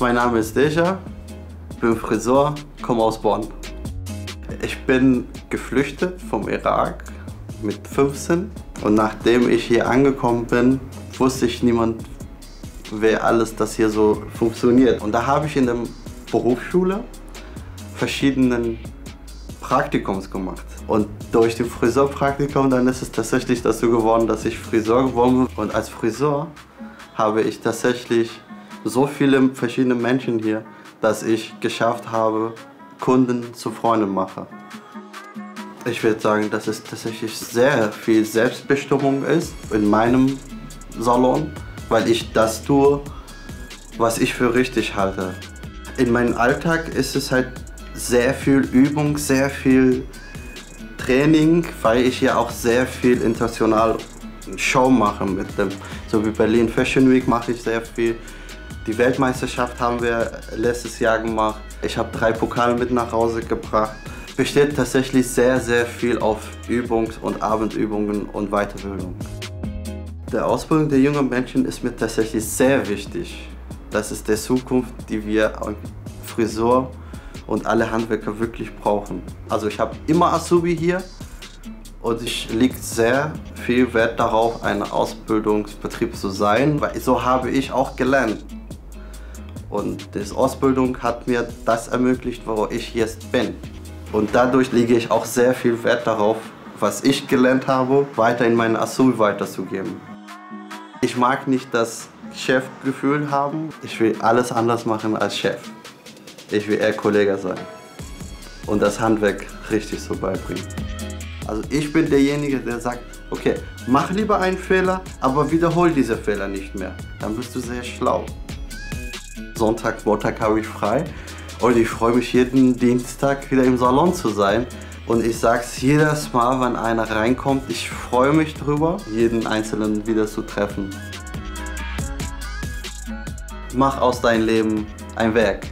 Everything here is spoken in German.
Mein Name ist Deja, bin Friseur, komme aus Bonn. Ich bin geflüchtet vom Irak mit 15 und nachdem ich hier angekommen bin, wusste ich niemand, wer alles das hier so funktioniert. Und da habe ich in der Berufsschule verschiedenen Praktikums gemacht. Und durch den Friseurpraktikum dann ist es tatsächlich dazu geworden, dass ich Friseur geworden bin. Und als Friseur habe ich tatsächlich so viele verschiedene Menschen hier, dass ich geschafft habe, Kunden zu Freunden mache. Ich würde sagen, dass es tatsächlich sehr viel Selbstbestimmung ist in meinem Salon, weil ich das tue, was ich für richtig halte. In meinem Alltag ist es halt sehr viel Übung, sehr viel Training, weil ich ja auch sehr viel international Show mache mit dem. So wie Berlin Fashion Week mache ich sehr viel. Die Weltmeisterschaft haben wir letztes Jahr gemacht. Ich habe drei Pokale mit nach Hause gebracht. Besteht tatsächlich sehr, sehr viel auf Übungs- und Abendübungen und Weiterbildung. Der Ausbildung der jungen Menschen ist mir tatsächlich sehr wichtig. Das ist die Zukunft, die wir Friseur und alle Handwerker wirklich brauchen. Also ich habe immer Azubi hier und ich lege sehr viel Wert darauf, ein Ausbildungsbetrieb zu sein, weil so habe ich auch gelernt. Und die Ausbildung hat mir das ermöglicht, wo ich jetzt bin. Und dadurch lege ich auch sehr viel Wert darauf, was ich gelernt habe, weiter in meinen Azubi weiterzugeben. Ich mag nicht das Chefgefühl haben. Ich will alles anders machen als Chef. Ich will eher Kollege sein und das Handwerk richtig so beibringen. Also ich bin derjenige, der sagt, okay, mach lieber einen Fehler, aber wiederhol diese Fehler nicht mehr. Dann bist du sehr schlau. Sonntag, Montag habe ich frei und ich freue mich jeden Dienstag wieder im Salon zu sein. Und ich sage es jedes Mal, wenn einer reinkommt, ich freue mich drüber, jeden Einzelnen wieder zu treffen. Mach aus deinem Leben ein Werk.